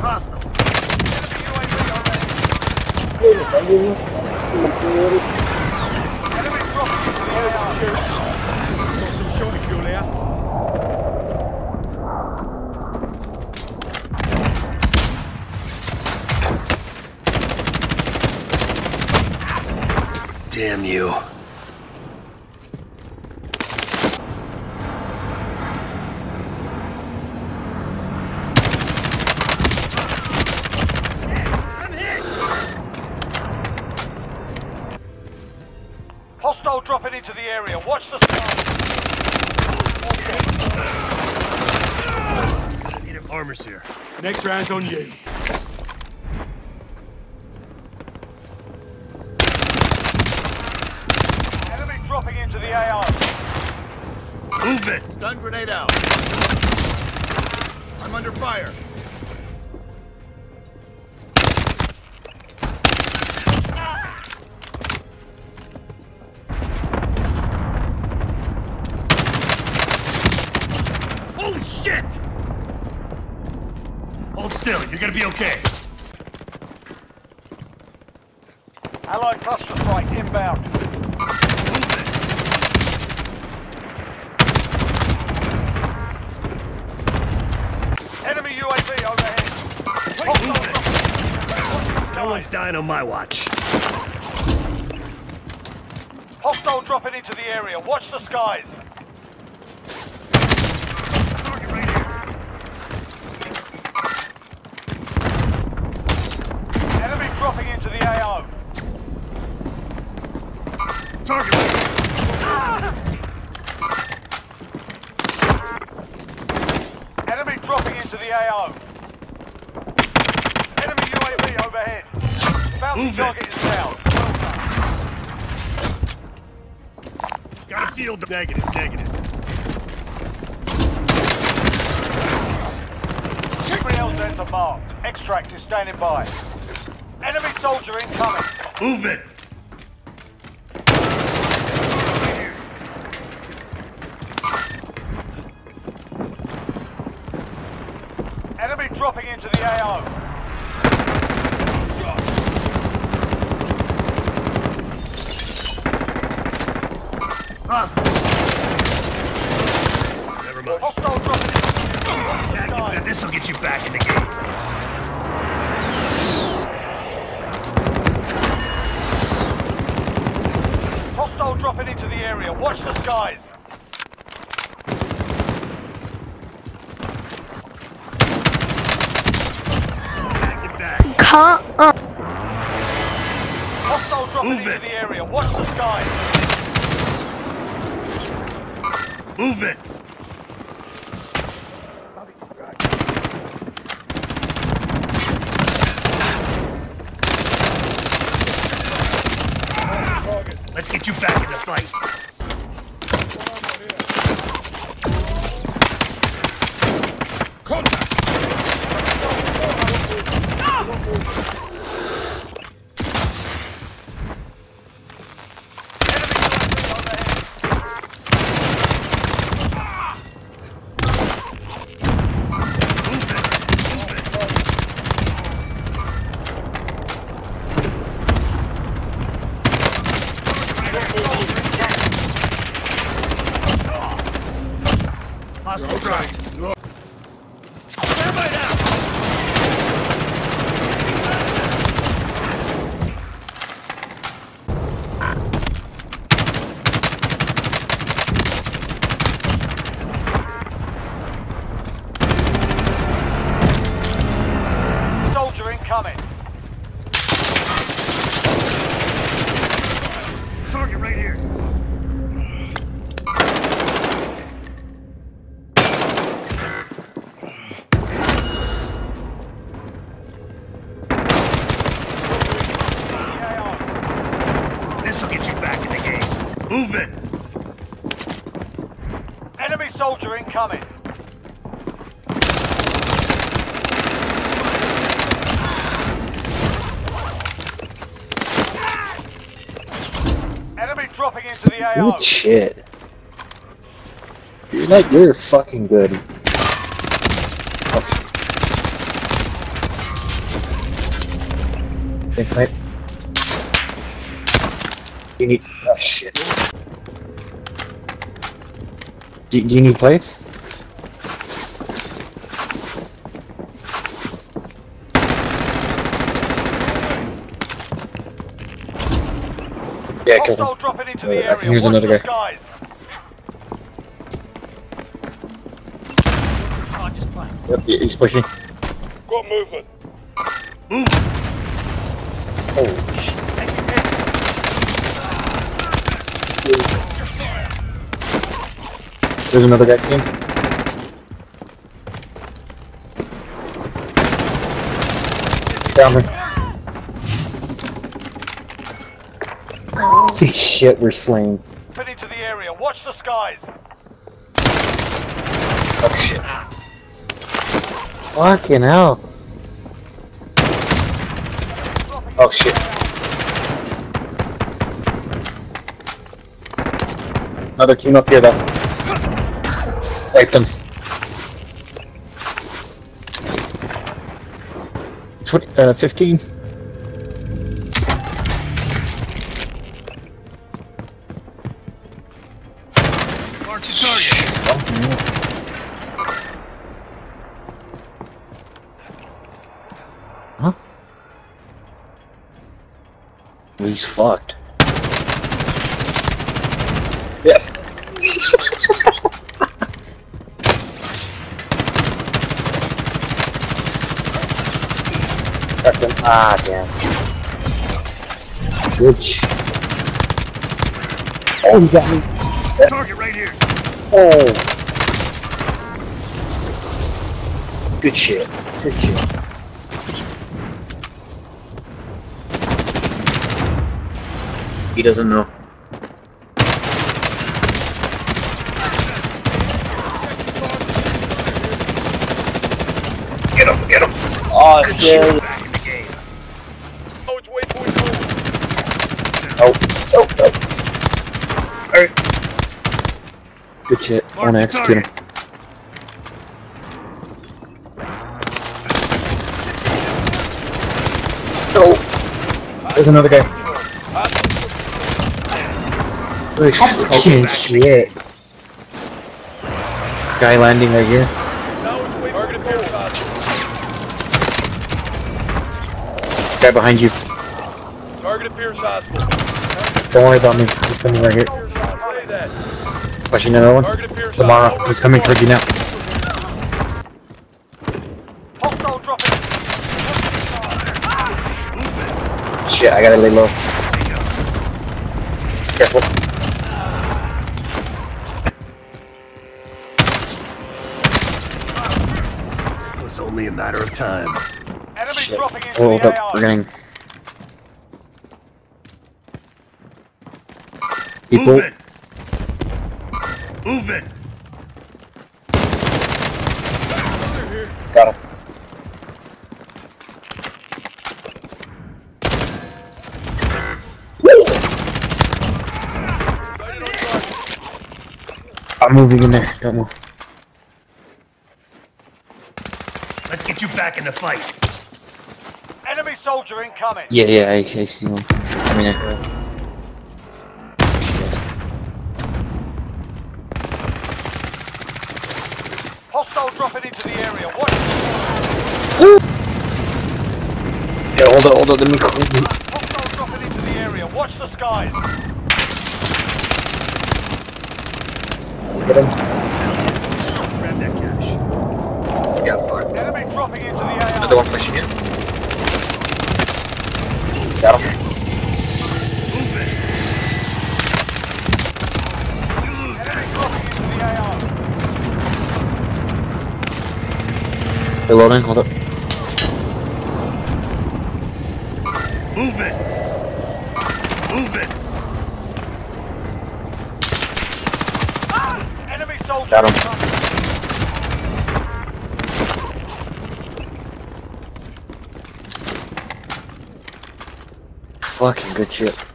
hostile. Damn you. Hostile dropping into the area. Watch the sky. Need armors here. Next round's on you. Enemy dropping into the AO. Move it! Stun grenade out. I'm under fire. Still, you're gonna be okay. Allied cluster strike inbound. Enemy UAV overhead. Hostile! No one's dying on my watch. Hostile dropping into the area. Watch the skies. Target right here. Enemy dropping into the AO. Target. Enemy dropping into the AO. Enemy UAV overhead. Bounty Move it. target is down. Got a field. Negative, negative. Three LZs are marked. Extract is standing by. Enemy soldier incoming. Movement! Enemy dropping into the AO. Never mind. Hostile dropping into. This'll get you back in the game. Hostile dropping into the area. Watch the skies. Back it back. Can't. Hostile dropping Move into the area. Watch the skies. Movement! Let's get you back in the fight. Movement! Enemy soldier incoming. Enemy dropping into the AO. Good shit. You're like, you're fucking good. Thanks, mate. You need. Oh shit. Do, do you need plates? Yeah, I killed him. Hostile dropping into Uh, the I think there's Watch another guy. skies. Yep, he's pushing. Got movement. Move! There's another guy team. Down me. Holy shit, we're slain. Dropping into the area. Watch the skies. Oh shit. Fucking hell. Oh shit. Another team up here though. Wiped them. Twenty, uh, fifteen. Mark the target! Huh? He's fucked. Yeah. Them. Ah, damn. Good sh- Oh, he got me. Target right here! Oh. Good shit. Good shit. He doesn't know. Get him, get him. Oh, shit. shit! Back in the game. Oh, it's waypoint forward. Oh, oh, oh. Alright. Good shit. I Mark wanna the execute him. Oh! There's another guy. Holy fucking shit. Guy landing right here. Now it's waypoint Target appears hostile. Guy behind you. Target appears hostile. Don't worry about me. He's coming right here. Say that. Pushing another one. Target Tomorrow. hostile. He's coming towards you now. Shit, I gotta lay low. Careful. It was only a matter of time. Shit. Oh, hold the up. We're getting. People. Move it! Move it! Got him. Sighted on target. I'm moving in there. Don't move. Let's get you back in the fight. Enemy soldier incoming. Yeah, yeah, I, I see one. I mean, I Hostile dropping into the area. Watch. Yeah, hold up, hold up. Let me close it. Hostile dropping into the area. Watch the skies. Get him. Grab that cash. Yeah, fuck. Enemy dropping into the AR. Another one pushing in. Got Reloading, hold up. Move it! Move it! Ah, enemy soldier Got him. Fucking good shit.